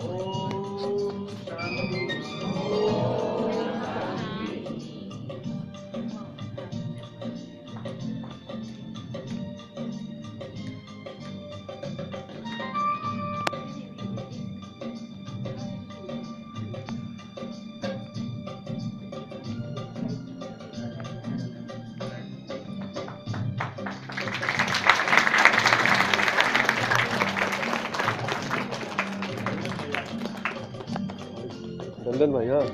Oh. चंदन भाई हाँ